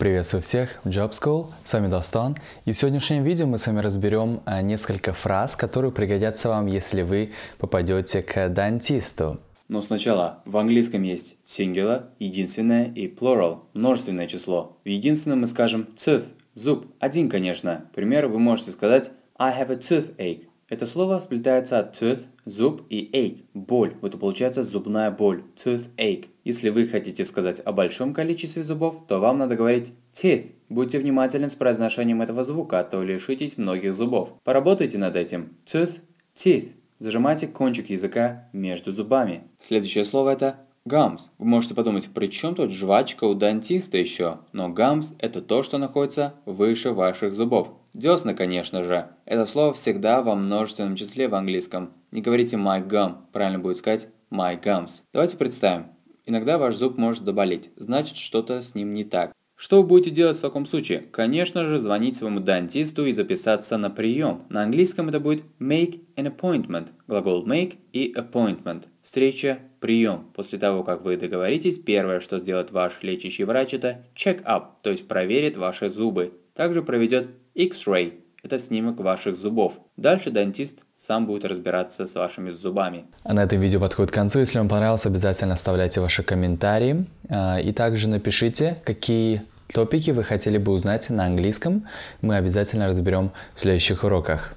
Приветствую всех в Job School, с вами Достон, и в сегодняшнем видео мы с вами разберем а, несколько фраз, которые пригодятся вам, если вы попадете к дантисту. Но сначала, в английском есть singular, единственное, и plural, множественное число. В единственном мы скажем tooth, зуб, один, конечно. К примеру, вы можете сказать I have a toothache. Это слово сплетается от tooth, зуб и ache, боль. Вот и получается зубная боль, toothache. Если вы хотите сказать о большом количестве зубов, то вам надо говорить teeth. Будьте внимательны с произношением этого звука, а то лишитесь многих зубов. Поработайте над этим. Tooth, teeth. Зажимайте кончик языка между зубами. Следующее слово это Gums. Вы можете подумать, при чем тут жвачка у дантиста еще? Но gums – это то, что находится выше ваших зубов. Десна, конечно же. Это слово всегда во множественном числе в английском. Не говорите my gum, правильно будет сказать my gums. Давайте представим. Иногда ваш зуб может заболеть, значит что-то с ним не так. Что вы будете делать в таком случае? Конечно же, звонить своему дантисту и записаться на прием. На английском это будет make an appointment. Глагол make и appointment. Встреча, прием. После того, как вы договоритесь, первое, что сделает ваш лечащий врач, это check up, то есть проверит ваши зубы. Также проведет X-ray, это снимок ваших зубов. Дальше дантист сам будет разбираться с вашими зубами. А на этом видео подходит к концу. Если вам понравилось, обязательно оставляйте ваши комментарии. А, и также напишите, какие топики вы хотели бы узнать на английском. Мы обязательно разберем в следующих уроках.